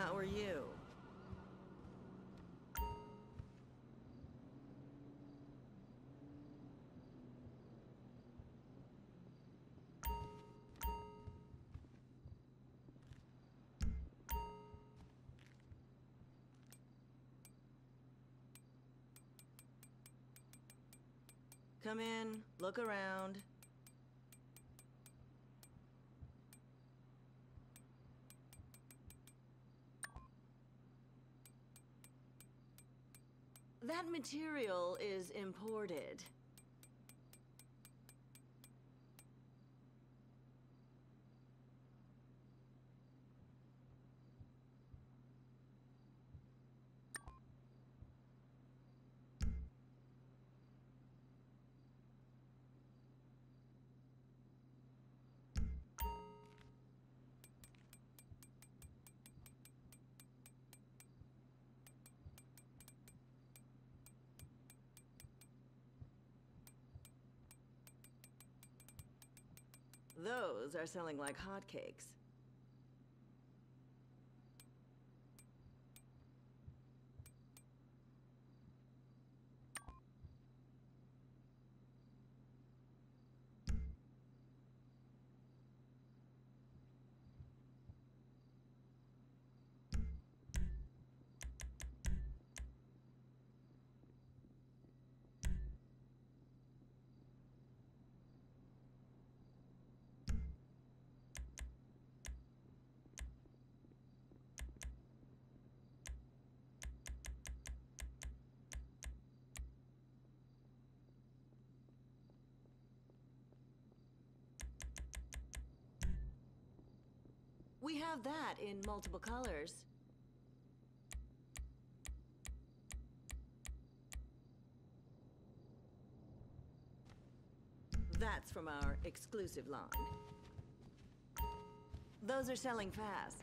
How are you? Come in, look around, That material is imported. Those are selling like hotcakes. We have that in multiple colors. That's from our exclusive line. Those are selling fast.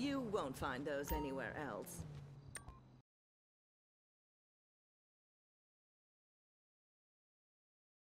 You won't find those anywhere else.